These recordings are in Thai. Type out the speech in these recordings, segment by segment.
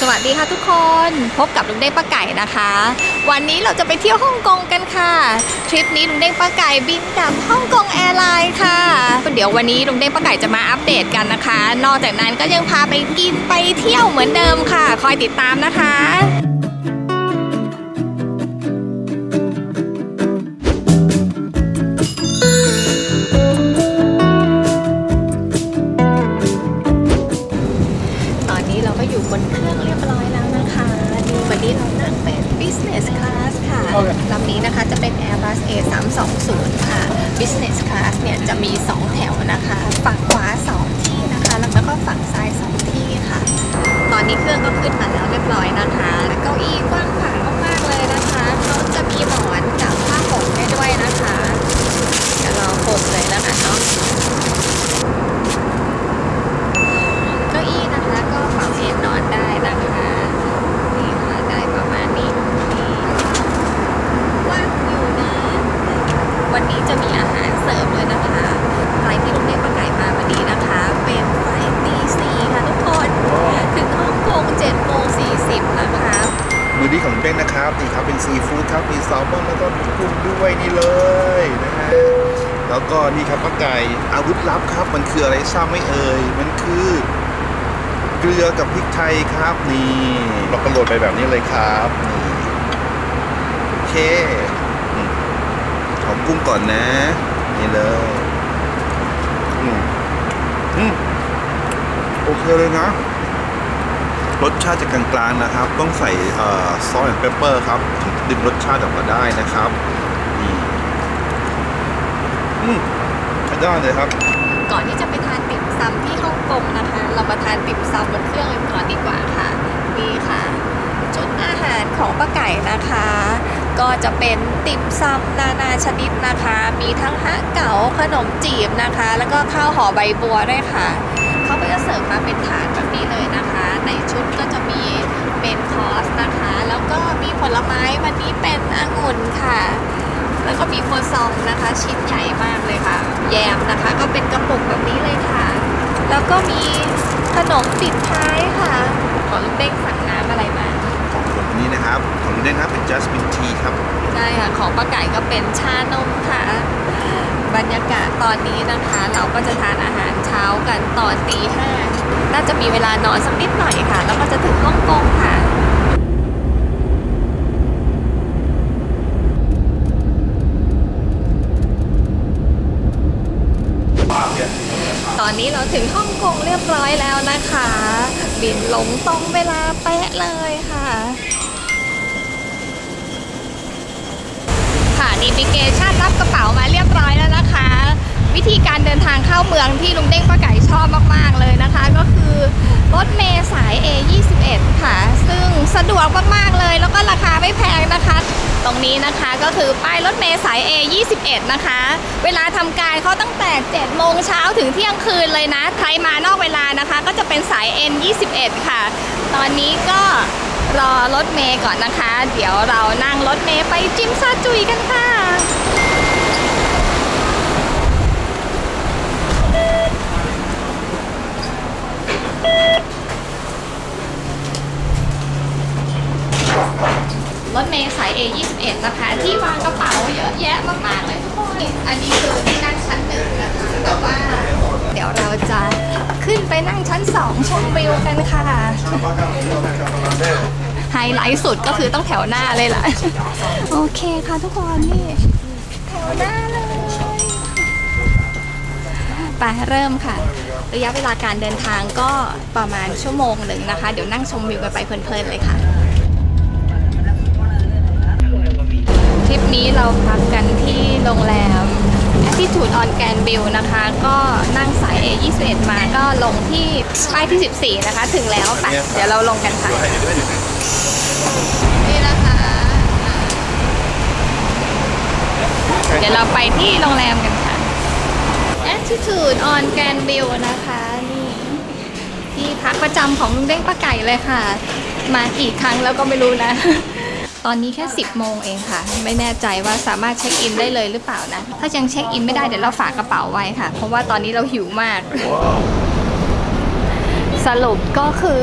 สวัสดีค่ะทุกคนพบกับลุงเด้งป้าไก่นะคะ วันนี้เราจะไปเที่ยวฮ่องกงกันค่ะ ทริปนี้ลุงเด้งป้าไก่บินกับฮ่องกงแอร์ไลน์ค่ะเดี๋ยววันนี้ลุงเด้งป้าไก่จะมาอัปเดตกันนะคะ นอกจากนั้นก็ยังพาไปกินไปเที่ยวเหมือนเดิมค่ะ คอยติดตามนะคะ นี้นะคะจะเป็น Airbus A320 ค่ะ business class เนี่ยจะมี 2 แถวนะคะ ฝั่งขวา 2 ที่นะคะ แล้วก็ฝั่งซ้าย 2 ที่ค่ะ ตอนนี้เครื่องก็ขึ้นมาแล้วเรียบร้อยนะคะเก้าอี้กว้างขวางมากๆเลยนะคะเขาจะมีหมอนกับผ้าห่มให้ด้วยนะคะเดี๋ยวเราห่มเลยแล้วกันเนาะเก้าอี้นะคะก็ปรับเอนนอนได้นะคะนี่ค่ะได้ประมาณนี้นี่กว้างอยู่นะ วันนี้จะมีอาหารเสริมด้วยนะคะไฟล์ที่ลูกเมฆประไก่มาวันนี้นะคะ เป็นไฟล์ตีสี่ค่ะทุกคน ถึงฮ่องกง7โมง40นะคะมือดีของเป้นนะครับนี่ครับเป็นซีฟู้ดครับมีแซลมอนแล้วก็มีกุ้งด้วยนี่เลยนะฮะแล้วก็นี่ครับป้าไก่อาวุธลับครับ มันคืออะไรทราบไหม่เอ่ยมันคือเกลือกับพริกไทยครับนี่เรากระโดดไปแบบนี้เลยครับนี่โอเคอืม กุ้งก่อนนะ นี่เลยอืมอืมโอเคเลยนะ รสชาติจะกลางๆนะครับ ต้องใส่ salt and pepper ครับถึงดึงรสชาติออกมาได้นะครับนี่อืมใช้ได้เลยครับ ก่อนที่จะไปทานติ่มซำที่ฮ่องกงนะคะ เรามาทานติ่มซำบนเครื่องกันก่อนดีกว่าค่ะ นี่ค่ะ จุดอาหารของป้าไก่นะคะ ก็จะเป็นติ่มซำนานาชนิดนะคะ มีทั้งฮะเก๋าขนมจีบนะคะ แล้วก็ข้าวห่อใบบัวด้วยค่ะ เขาก็จะเสิร์ฟมาเป็นถาดแบบนี้เลยนะคะ ในชุดก็จะมีเป็นคอร์สนะคะ แล้วก็มีผลไม้วันนี้เป็นองุ่นค่ะ แล้วก็มีโคซองนะคะ ชิ้นใหญ่มากเลยค่ะ แยมนะคะก็เป็นกระปุกแบบนี้เลยค่ะ แล้วก็มีขนมปิดท้ายค่ะ ขอลูกเด้งสั่งน้ำอะไรมา นี้นะครับของเด้งครับเป็น jasmine tea ครับ ใช่ค่ะ ของป้าไก่ก็เป็นชานมค่ะ บรรยากาศตอนนี้นะคะ เราก็จะทานอาหารเช้ากันตอนตีห้าน่าจะมีเวลานอนสักนิดหน่อยค่ะ แล้วก็จะถึงฮ่องกงค่ะตอนนี้เราถึงฮ่องกงเรียบร้อยแล้วนะคะ บินลงตรงเวลาเป๊ะเลยค่ะ ค่ะนิฟิเคชันรับกระเป๋ามาเรียบร้อยแล้วนะคะ วิธีการเดินทางเข้าเมืองที่ลุงเด้งป้าไก่ชอบมากๆเลยนะคะ ก็คือรถเมล์สาย A21 ค่ะ ซึ่งสะดวกมากๆเลย แล้วก็ราคาไม่แพงนะคะ ตรงนี้นะคะก็คือป้ายรถเมล์สาย A21 นะคะ เวลาทำการเขาตั้งแต่ 7 โมงเช้าถึงเที่ยงคืนเลยนะ ใครมานอกเวลานะคะ ก็จะเป็นสาย N21 ค่ะ ตอนนี้ก็ รอรถเมย์ก่อนนะคะ เดี๋ยวเรานั่งรถเมย์ไปจิมซาจุยกันค่ะ รถเมย์สาย A21 นะคะ ที่วางกระเป๋าเยอะแยะมากๆเลยทุกคน อันนี้คือที่นั่งชั้นหนึ่งนะคะแต่ว่าเดี๋ยวเราจะขึ้นไปนั่งชั้น2ชมวิวกันค่ะ ไฮไลท์สุดก็คือต้องแถวหน้าเลยล่ะ โอเคค่ะทุกคนนี่ แถวหน้าเลยไปเริ่มค่ะ ระยะเวลาการเดินทางก็ประมาณชั่วโมงหนึ่งนะคะ เดี๋ยวนั่งชมวิวกันไปเพลินๆเลยค่ะ ทริปนี้เราพักกันที่โรงแรม Attitude on Grand View นะคะ ก็นั่งสาย A21 มาก็ลงที่ป้ายที่ 14 นะคะ ถึงแล้วไปเดี๋ยวเราลงกันค่ะ นี่นะคะ เดี๋ยวเราไปที่โรงแรมกันค่ะ Attitude on Grand View นะคะ นี่ ที่พักประจำของลุงเด้งป้าไก่เลยค่ะ มากี่ครั้งแล้วก็ไม่รู้นะ ตอนนี้แค่ 10 โมงเองค่ะ ไม่แน่ใจว่าสามารถเช็คอินได้เลยหรือเปล่านะ ถ้ายังเช็คอินไม่ได้เดี๋ยวเราฝากกระเป๋าไว้ค่ะ เพราะว่าตอนนี้เราหิวมาก สรุปก็คือ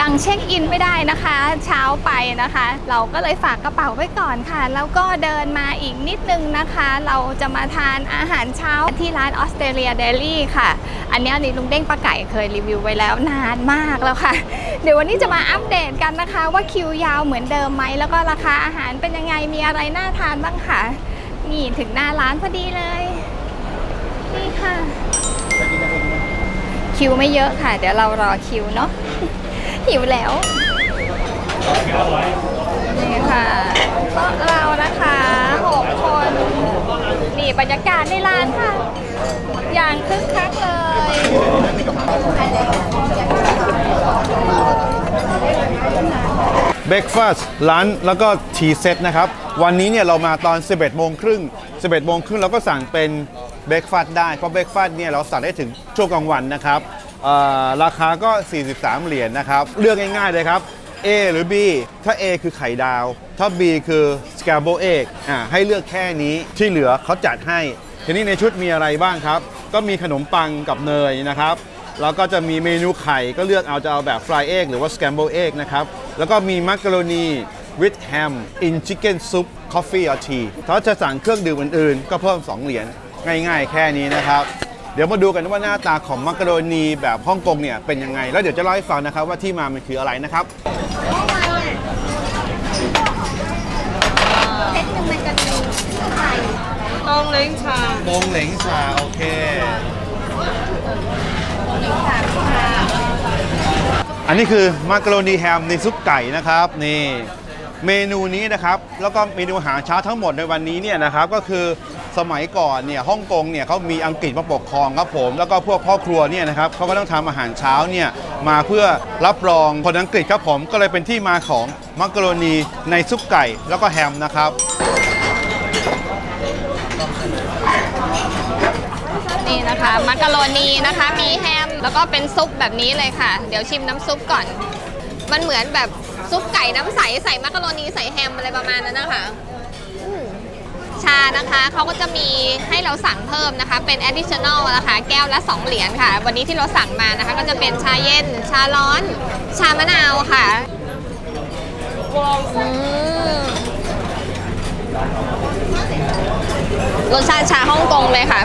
ยังเช็คอินไม่ได้นะคะ เช้าไปนะคะ เราก็เลยฝากกระเป๋าไว้ก่อนค่ะ แล้วก็เดินมาอีกนิดนึงนะคะ เราจะมาทานอาหารเช้าที่ร้านออสเตรเลียเดลี่ค่ะ อันนี้นี่ลุงเด้งปลาไก่เคยรีวิวไว้แล้วนานมากแล้วค่ะ เดี๋ยววันนี้จะมาอัปเดตกันนะคะ ว่าคิวยาวเหมือนเดิมไหมแล้วก็ราคาอาหารเป็นยังไงมีอะไรน่าทานบ้างค่ะ นี่ถึงหน้าร้านพอดีเลย นี่ค่ะ คิวไม่เยอะค่ะ เดี๋ยวเรารอคิวเนาะ หิวแล้วนี่ค่ะโต๊ะเรานะคะหกคนนี่บรรยากาศในร้านค่ะ อย่างคึกคักเลยเบรกฟาสต์ร้านแล้วก็ทีเซตนะครับ วันนี้เนี่ยเรามาตอน 11 โมงครึ่ง 11 โมงครึ่งเราก็สั่งเป็นเบรกฟาสต์ได้ เพราะเบรกฟาสต์เนี่ยเราสั่งได้ถึงช่วงกลางวันนะครับ ราคาก็ 43 เหรียญนะครับ เลือกง่ายๆเลยครับ A หรือ B ถ้า A คือไข่ดาว ถ้า B คือ scramble egg อ่าให้เลือกแค่นี้ที่เหลือเขาจัดให้ ทีนี้ในชุดมีอะไรบ้างครับ ก็มีขนมปังกับเนยนะครับแล้วก็จะมีเมนูไข่ก็เลือกเอาจะเอาแบบ fry egg หรือว่า scramble egg นะครับ แล้วก็มีมักกะโรนี with ham in chicken soup coffee or tea ถ้าจะสั่งเครื่องดื่มอื่นๆ ก็เพิ่ม 2 เหรียญ ง่ายๆ แค่นี้นะครับ เดี๋ยวมาดูกันว่าหน้าตาของมักกะโรนีแบบฮ่องกงเนี่ยเป็นยังไง แล้วเดี๋ยวจะเล่าให้ฟังนะครับว่าที่มามันคืออะไรนะครับเซตหนึ่งมันจะมีไข่ต้องเล้งชามงเหลงชาโอเคอันนี้คือมักกะโรนีแฮมในซุปไก่นะครับนี่ เมนูนี้นะครับแล้วก็เมนูอาหารเช้าทั้งหมดในวันนี้เนี่ยนะครับก็คือสมัยก่อนเนี่ยฮ่องกงเนี่ยเขามีอังกฤษมาปกครองครับผม แล้วก็พวกพ่อครัวเนี่ยนะครับเขาก็ต้องทำอาหารเช้าเนี่ยมาเพื่อรับรองคนอังกฤษครับผมก็เลยเป็นที่มาของมักกะโรนีในซุปไก่แล้วก็แฮมนะครับนี่นะคะมักกะโรนีนะคะมีแฮมแล้วก็เป็นซุปแบบนี้เลยค่ะ เดี๋ยวชิมน้ำซุปก่อน มันเหมือนแบบ ซุปไก่น้ำใส ใส่มักกะโรนีใส่แฮมอะไรประมาณนั้นนะคะชานะคะเขาก็จะมีให้เราสั่งเพิ่มนะคะ เป็น additional นะคะ แก้วละ 2 เหรียญค่ะ วันนี้ที่เราสั่งมานะคะ ก็จะเป็นชาเย็น ชาร้อน ชามะนาวค่ะอืมรสชาติชาฮ่องกงเลยค่ะ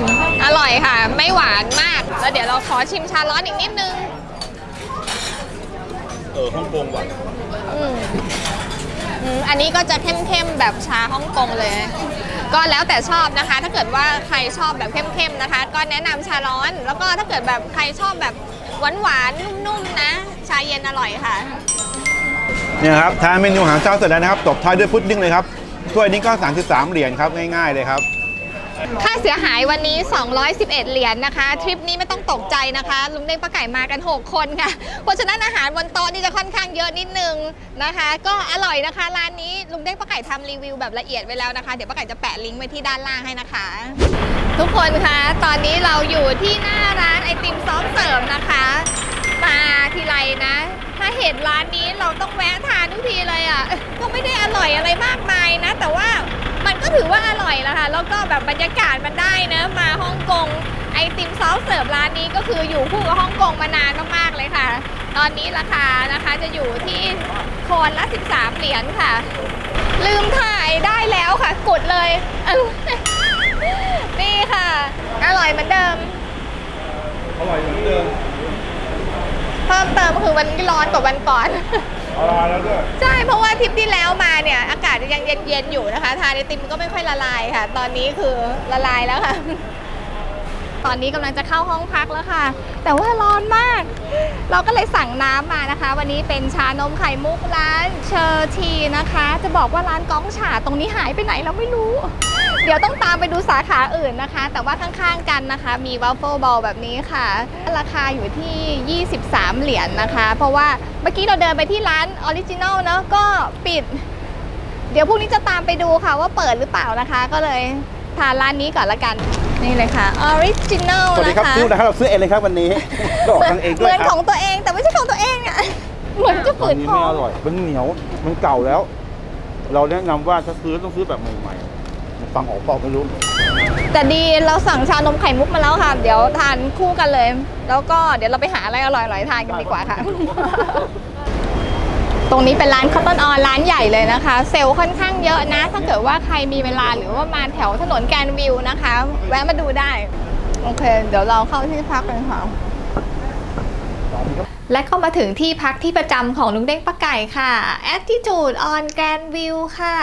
อร่อยค่ะ ไม่หวานมาก แล้วเดี๋ยวเราขอชิมชาร้อนอีกนิดนึง เออฮ่องกงว่ะอืมอืมอันนี้ก็จะเข้มๆแบบชาฮ่องกงเลย ก็แล้วแต่ชอบนะคะ ถ้าเกิดว่าใครชอบแบบเข้มๆนะคะ ก็แนะนำชาร้อน แล้วก็ถ้าเกิดแบบใครชอบแบบหวานๆนุ่มๆนะ ชาเย็นอร่อยค่ะ เนี่ยครับทานเมนูอาหารเช้าเสร็จแล้วนะครับตบท้ายด้วยพุดดิ้งเลยครับถ้วยนี้ก็ 33 เหรียญครับง่ายๆเลยครับ ค่าเสียหายวันนี้ 211 เหรียญนะคะ ทริปนี้ไม่ต้องตกใจนะคะ ลุงเด้งป้าไก่มากัน 6 คนค่ะ เพราะฉะนั้นอาหารบนโต๊ะนี่จะค่อนข้างเยอะนิดนึงนะคะ ก็อร่อยนะคะร้านนี้ลุงเด้งป้าไก่ทำรีวิวแบบละเอียดไว้แล้วนะคะ เดี๋ยวป้าไก่จะแปะลิงก์ไว้ที่ด้านล่างให้นะคะ ทุกคนคะ ตอนนี้เราอยู่ที่หน้าร้านไอติมซ้อฟต์เสร์ฟนะคะ มาทีไรนะ ถ้าเห็นร้านนี้เราต้องแวะทานทุกทีเลยอะก็ไม่ได้อร่อยอะไรมากมายนะ แต่ว่ามันก็ถือว่าอร่อยแล้วค่ะแล้วก็แบบบรรยากาศมันได้นะมาฮ่องกงไอติมซอฟต์เสิร์ฟร้านนี้ก็คืออยู่คู่กับฮ่องกงมานานมากๆเลยค่ะ ตอนนี้ราคานะคะจะอยู่ที่โคนละ 13 เหรียญค่ะ ลืมถ่ายได้แล้วค่ะ กดเลย นี่ค่ะ อร่อยเหมือนเดิม อร่อยเหมือนเดิม เพิ่มเติมคือวันนี้ร้อนกว่าวันก่อนอร่อยแล้วด้วยใช่เพราะว่าทริปที่แล้วมาเนี่ยอากาศยังเย็นๆอยู่นะคะ ทานไอติมก็ไม่ค่อยละลายค่ะ ตอนนี้คือละลายแล้วค่ะ ตอนนี้กำลังจะเข้าห้องพักแล้วค่ะ แต่ว่าร้อนมาก เราก็เลยสั่งน้ำมานะคะ วันนี้เป็นชานมไข่มุกร้านเชอร์ทีนะคะ จะบอกว่าร้านก้องฉาตรงนี้หายไปไหนเราไม่รู้ เดี๋ยวต้องตามไปดูสาขาอื่นนะคะ แต่ว่าข้างๆกันนะคะ มีวัฟเฟิลบอลแบบนี้ค่ะ ราคาอยู่ที่ 23 เหรียญนะคะ เพราะว่าเมื่อกี้เราเดินไปที่ร้านออริจินัลเนอะก็ปิด เดี๋ยวพรุ่งนี้จะตามไปดูค่ะว่าเปิดหรือเปล่านะคะ ก็เลยทานร้านนี้ก่อนละกันนี่เลยค่ะออริจินัลสวัสดีนะครับคะพูดนะครับเราซื้อเองเลยครับวันนี้ก็ออกทางเองเหด้วยมือนคขรัองตัวเองแต่ไม่ใช่ของตัวเองอะเหมือนจะตอฝืนนนี้คอไม่อร่อยมันเหนียวมันเก่าแล้ว เราแนะนำว่าถ้าซื้อต้องซื้อแบบใหม่ๆ ฟังออกเปล่าไม่รู้ แต่ดีเราสั่งชานมไข่มุกมาแล้วค่ะ เดี๋ยวทานคู่กันเลย แล้วก็เดี๋ยวเราไปหาอะไรอร่อยๆทานกันดีกว่าค่ะ ตรงนี้เป็นร้านคอตตอนออนร้านใหญ่เลยนะคะ เซลล์ค่อนข้างเยอะนะ ถ้าเกิดว่าใครมีเวลาหรือว่ามาแถวถนนแกรนด์วิวนะคะ แวะมาดูได้ โอเค เดี๋ยวเราเข้าที่พักกันค่ะและก็มาถึงที่พักที่ประจำของลุงเด้งป้าไก่ค่ะ Attitude on Grand View ค่ะ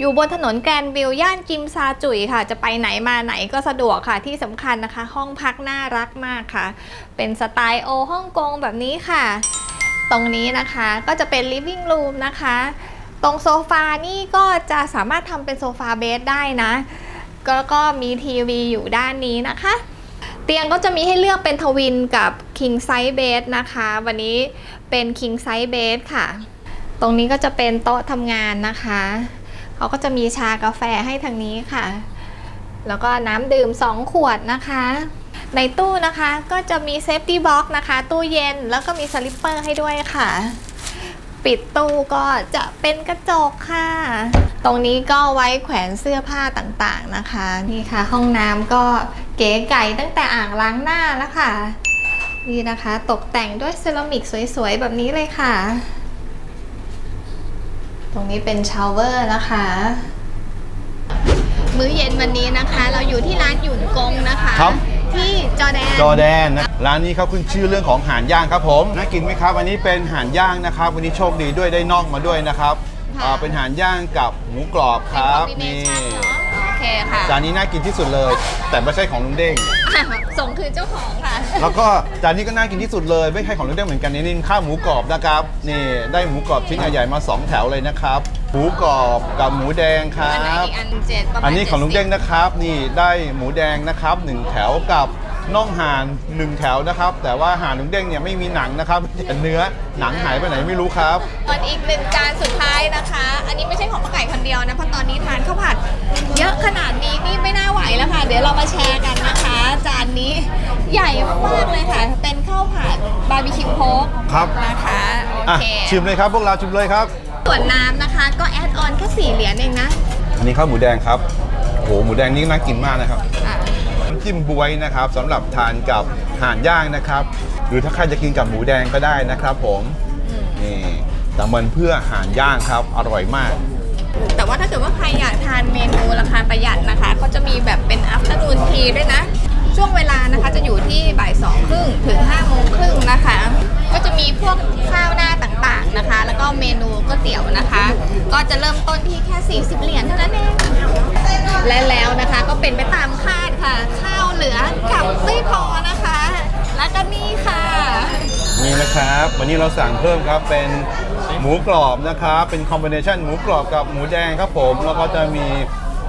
อยู่บนถนนแกรนวิวย่านจิมซาจุยค่ะ จะไปไหนมาไหนก็สะดวกค่ะ ที่สำคัญนะคะ ห้องพักน่ารักมากค่ะ เป็นสไตล์โอฮ่องกงแบบนี้ค่ะ ตรงนี้นะคะก็จะเป็น living room นะคะ ตรงโซฟานี่ก็จะสามารถทำเป็นโซฟาเบดได้นะแล้วก็มีทีวีอยู่ด้านนี้นะคะ เตียงก็จะมีให้เลือกเป็น twin กับ king size bed นะคะ วันนี้เป็น king size bed ค่ะ ตรงนี้ก็จะเป็นโต๊ะทำงานนะคะ เขาก็จะมีชากาแฟให้ทางนี้ค่ะ แล้วก็น้ำดื่ม 2 ขวดนะคะ ในตู้นะคะก็จะมี safety box นะคะ ตู้เย็นแล้วก็มี slipper ให้ด้วยค่ะ ปิดตู้ก็จะเป็นกระจกค่ะ ตรงนี้ก็ไว้แขวนเสื้อผ้าต่างๆนะคะ นี่ค่ะ ห้องน้ำก็เก๋ไก่ตั้งแต่อ่างล้างหน้าแล้วค่ะนี่นะคะ ตกแต่งด้วยเซรามิกสวยๆ แบบนี้เลยค่ะ ตรงนี้เป็นชาวเวอร์นะคะ มื้อเย็นวันนี้นะคะ เราอยู่ที่ร้านหยุ่นกงนะคะครับ ที่จอร์แดน จอแดนนะร้านนี้เขาขึ้นชื่อเรื่องของห่านย่างครับผมน่ากินไหมครับอันนี้เป็นห่านย่างนะครับ วันนี้โชคดีด้วยได้น่องมาด้วยนะครับค่ะอ่าเป็นห่านย่างกับหมูกรอบครับเป็นนี่ combination เนอะโอ เคค่ะจานนี้น่ากินที่สุดเลย แต่ไม่ใช่ของลุงเด้งส่งคืนเจ้าของค่ะ แล้วก็จานนี้ก็น่ากินที่สุดเลย ไม่ใช่ของลุงเด้งเหมือนกันนี่นี่ข้าวหมูกรอบนะครับนี่ได้หมูกรอบชิ้นใหญ่ๆมาสองแถวเลยนะครับหมูกรอบกับหมูแดงครัอันไหนบ อีกอันเจ็ดประมาณอันนี้ของลุงเด้ง70 นะครับนี่ได้หมูแดงนะครับหนึ่งแถวกับ น่องห่านหนึ่งแถวนะครับ แต่ว่าห่านลุงเด้งเนี่ยไม่มีหนังนะครับแต่เนื้อหนังหายไปไหนไม่รู้ครับส่วนอีกหนึ่งจานสุดท้ายนะคะ อันนี้ไม่ใช่ของป้าไก่คนเดียวนะเพราะตอนนี้ทานข้าวผัด เยอะขนาดนี้นี่ไม่น่าไหวแล้วค่ะ เดี๋ยวเรามาแชร์กันนะคะ จานนี้ใหญ่มากๆเลยค่ะ เป็นข้าวผัดบาร์บีคิวโพกครับนะคะโออะเคชิมเลยครับพวกเราชิมเลยครับ ส่วนน้ำนะคะก็แอดออนแค่สี่เหรียญเองนะอันนี้ข้าวหมูแดงครับโหหมูแดงนี่น่ากินมากนะครับอะ น้ำจิ้มบวยนะครับสำหรับทานกับห่านย่างนะครับ หรือถ้าใครจะกินกับหมูแดงก็ได้นะครับ ผมนี่แต่มันเพื่อห่านย่างครับอร่อยมาก แต่ว่าถ้าเกิดว่าใครอยากทานเมนูราคาประหยัดนะคะ ก็จะมีแบบเป็น afternoon tea ด้วยนะ ช่วงเวลานะคะจะอยู่ที่บ่ายสองครึ่งถึง5้าโมงครึ่งนะคะ ก็จะมีพวกข้าวหน้าต่างๆนะคะ แล้วก็เมนูก๋วยเตี๋ยวนะคะ ก็จะเริ่มต้นที่แค่ 40 เหรียญเท่านั้นเองและแล้วนะคะก็เป็นไปตามคาดค่ะ ข้าวเหลือกับไม่พอนะคะ แล้วก็นี่ค่ะนี่นะครับ วันนี้เราสั่งเพิ่มครับเป็นหมูกรอบนะครับเป็น combination หมูกรอบกับหมูแดงครับผมแล้วก็จะมี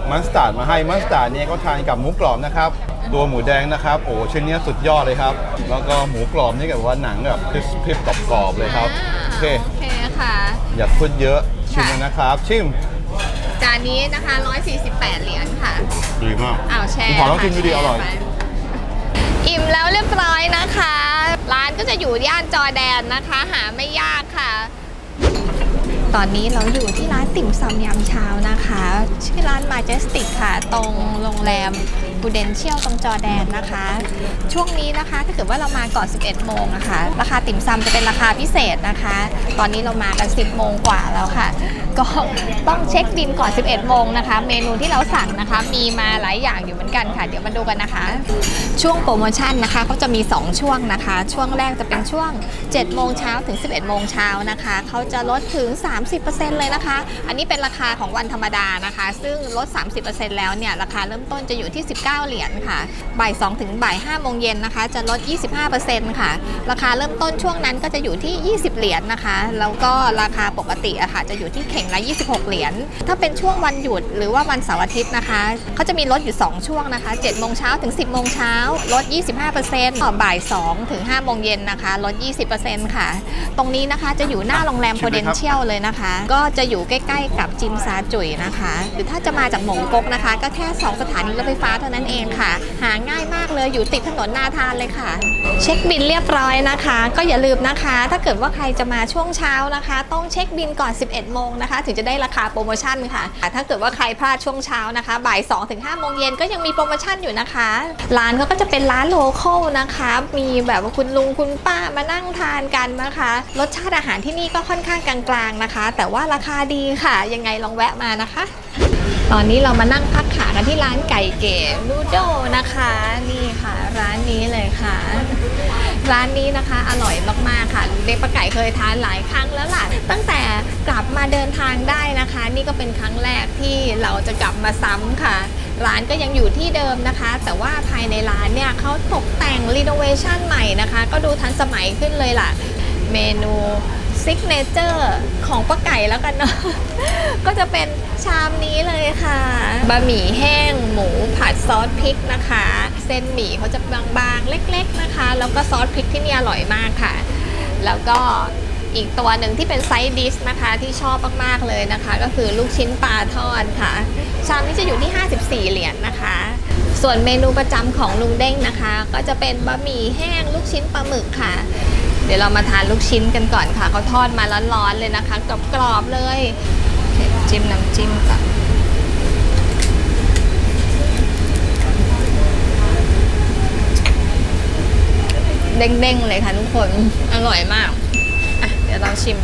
มัสตาร์ดมาให้มัสตาร์ดเนี่ยก็ทานกับหมูกรอบนะครับตัวหมูแดงนะครับโอ้ชิ้นเนี้ยสุดยอดเลยครับ แล้วก็หมูกรอบนี่แบบว่าหนังแบบ crisp ๆกรอบๆเลยครับโอเคโอเคค่ะอย่าพูดเยอะชิมเลยนะครับ ชิมจานนี้นะคะ 148 เหรียญค่ะดีมากอ้าวแชร์ผมขอลองชิมดูดิค่ะอร่อยแชร์ไปอิ่มแล้วเรียบร้อยนะคะ ร้านก็จะอยู่ย่านจอแดนนะคะ หาไม่ยากค่ะ ตอนนี้เราอยู่ที่ร้านติ่มซำยามเช้านะคะ ชื่อร้าน Majestic ค่ะ ตรงโรงแรมบูเดนเชียลตรงจอแดนนะคะ ช่วงนี้นะคะถ้าเกิดว่าเรามาก่อน 11 โมงนะคะ ราคาติ่มซำจะเป็นราคาพิเศษนะคะ ตอนนี้เรามากัน 10 โมงกว่าแล้วค่ะ ก็ต้องเช็คบินก่อน 11 โมงนะคะ เมนูที่เราสั่งนะคะ มีมาหลายอย่างอยู่เหมือนกันค่ะ เดี๋ยวมาดูกันนะคะ ช่วงโปรโมชั่นนะคะเขาจะมี 2 ช่วงนะคะ ช่วงแรกจะเป็นช่วง 7 โมงเช้าถึง 11 โมงเช้านะคะเขาจะลดถึง 3 30%เลยนะคะ อันนี้เป็นราคาของวันธรรมดานะคะ ซึ่งลด 30%แล้วเนี่ยราคาเริ่มต้นจะอยู่ที่ 19 เหรียญค่ะ บ่าย2ถึงบ่าย5โมงเย็นนะคะ จะลด 25%ค่ะ ราคาเริ่มต้นช่วงนั้นก็จะอยู่ที่ 20 เหรียญนะคะ แล้วก็ราคาปกติอะค่ะ จะอยู่ที่เข่งละ 26 เหรียญ ถ้าเป็นช่วงวันหยุดหรือว่าวันเสาร์อาทิตย์นะคะเขาจะมีลดอยู่ 2 ช่วงนะคะ7โมงเช้าถึง 10โมงเช้าลด 25%ต่อบ่าย2ถึง5โมงเย็นนะคะ ลด 20%ค่ะ ตรงนี้นะคะจะอยู่หน้าโรงแรมชิโพมเดเลยนครับเชียลเลยนะคะนะคะ ก็จะอยู่ใกล้ ๆ กับจิมซาจุยนะคะ หรือถ้าจะมาจากหมงกกนะคะ ก็แค่ 2 สถานีรถไฟฟ้าเท่านั้นเองค่ะ หาง่ายมากเลยอยู่ติดถนนนาธานเลยค่ะ เช็คบิลเรียบร้อยนะคะ ก็อย่าลืมนะคะ ถ้าเกิดว่าใครจะมาช่วงเช้านะคะ ต้องเช็คบิลก่อน 11 โมงนะคะ ถึงจะได้ราคาโปรโมชั่นค่ะ ถ้าเกิดว่าใครพลาดช่วงเช้านะคะบ่าย2ถึง5โมงเย็นก็ยังมีโปรโมชั่นอยู่นะคะ ร้านเขาก็จะเป็นร้าน local นะคะ มีแบบว่าคุณลุงคุณป้ามานั่งทานกันนะคะ รสชาติอาหารที่นี่ก็ค่อนข้างกลางๆนะคะแต่ว่าราคาดีค่ะ ยังไงลองแวะมานะคะ ตอนนี้เรามานั่งพักขากันที่ร้าน Kai Kei Noodle นะคะ นี่ค่ะ ร้านนี้เลยค่ะ ร้านนี้นะคะ อร่อยมากๆค่ะเด้งป้าไก่เคยทานหลายครั้งแล้วล่ะตั้งแต่กลับมาเดินทางได้นะคะ นี่ก็เป็นครั้งแรกที่เราจะกลับมาซ้ำค่ะร้านก็ยังอยู่ที่เดิมนะคะ แต่ว่าภายในร้านเนี่ยเขาตกแต่ง renovation ใหม่นะคะ ก็ดูทันสมัยขึ้นเลยล่ะ เมนู signatureของป้าไก่แล้วกันเนาะ ก็จะเป็นชามนี้เลยค่ะ บะหมี่แห้ง หมูผัดซอสพริกนะคะ เส้นหมี่เขาจะบางๆ เล็กๆนะคะ แล้วก็ซอสพริกที่นี่อร่อยมากค่ะ แล้วก็อีกตัวหนึ่งที่เป็นไซด์ดิชนะคะที่ชอบมากๆเลยนะคะ ก็คือลูกชิ้นปลาทอดค่ะ ชามนี้จะอยู่ที่ 54 เหรียญนะคะ ส่วนเมนูประจำของลุงเด้งนะคะ ก็จะเป็นบะหมี่แห้งลูกชิ้นปลาหมึกค่ะ ดี๋ยวเรามาทานลูกชิ้นกันก่อนค่ะเขาทอดมาร้อนๆเลยนะคะกรอบๆเลยจิ้มน้ำจิ้มก่อนเด้งๆเลยค่ะทุกคนอร่อยมากอะเดี๋ยวเราชิม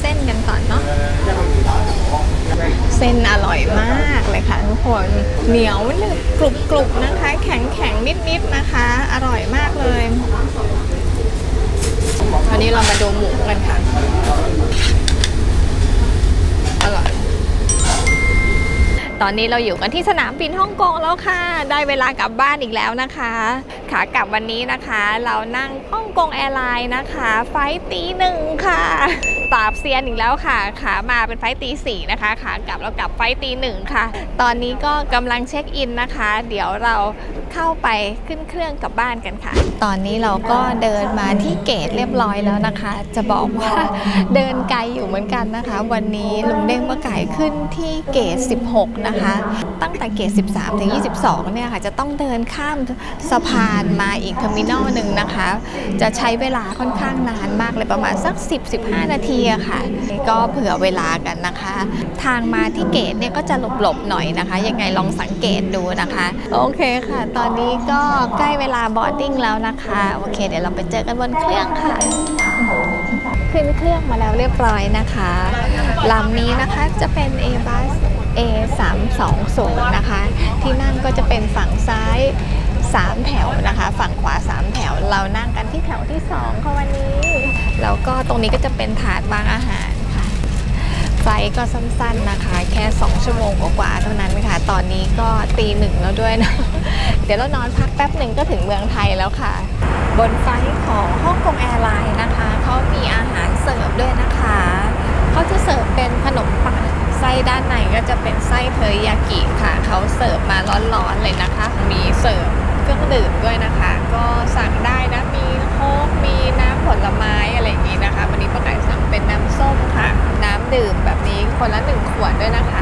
เส้นกันก่อนเนาะเส้นอร่อยมากเลยค่ะทุกคนเหนียวหนึบกรุบๆนะคะ แข็งๆนิดๆนะคะ อร่อยมากเลย วันนี้เรามาดูหมูกันค่ะ อร่อย ตอนนี้เราอยู่กันที่สนามบินฮ่องกงแล้วค่ะ ได้เวลากลับบ้านอีกแล้วนะคะขากลับวันนี้นะคะ เรานั่ง Hong Kong Airlines นะคะ ไฟตีหนึ่งค่ะปราบเซียนอีกแล้วค่ะ ขามาเป็นไฟตีสี่นะคะ ขากลับเรากลับไฟตีหนึ่งค่ะ ตอนนี้ก็กำลังเช็คอินนะคะ เดี๋ยวเราเข้าไปขึ้นเครื่องกลับบ้านกันค่ะ ตอนนี้เราก็เดินมาที่เกตเรียบร้อยแล้วนะคะ จะบอกว่าเดินไกลอยู่เหมือนกันนะคะ วันนี้ลุงเด้งป้าไก่ขึ้นที่ gate 16 นะคะคะ ตั้งแต่ gate 13 ถึง 22 เนี่ยค่ะ จะต้องเดินข้ามสะพานมาอีก terminal หนึ่งนะคะ จะใช้เวลาค่อนข้างนานมากเลยประมาณสัก 10-15 นาทีค่ะ ก็เผื่อเวลากันนะคะ ทางมาที่เกตเนี่ยก็จะหลบๆหน่อยนะคะ ยังไงลองสังเกตดูนะคะ โอเคค่ะ ตอนนี้ก็ใกล้เวลาบอดดิ้งแล้วนะคะ โอเค เดี๋ยวเราไปเจอกันบนเครื่องค่ะขึ้นเครื่องมาแล้วเรียบร้อยนะคะ ลำนี้นะคะจะเป็น A-Bus A320 นะคะ ที่นั่งก็จะเป็นฝั่งซ้าย 3 แถวนะคะ ฝั่งขวา 3 แถว เรานั่งกันที่แถวที่2ค่ะวันนี้ แล้วก็ตรงนี้ก็จะเป็นถาดวางอาหารค่ะ ไฟก็สั้นๆนะคะ แค่ 2 ชั่วโมงกว่าๆเท่านั้นค่ะ ตอนนี้ก็ตีหนึ่งแล้วด้วยนะ เดี๋ยวเรานอนพักแป๊บหนึ่งก็ถึงเมืองไทยแล้วค่ะ บน flight ของ Hong Kong Airlines นะคะเขามีอาหารเสิร์ฟด้วยนะคะเขาจะเสิร์ฟเป็นขนมปัง ไส้ด้านในก็จะเป็นไส้เทอริยากิค่ะเขาเสิร์ฟมาร้อนๆเลยนะคะ มีเสิร์ฟเครื่องดื่มด้วยนะคะ ก็สั่งได้นะมีโค้กมีน้ำผลไม้อะไรอย่างนี้นะคะ วันนี้ป้าไก่สั่งเป็นน้ำส้มค่ะ น้ำดื่มแบบนี้คนละหนึ่งขวดด้วยนะคะ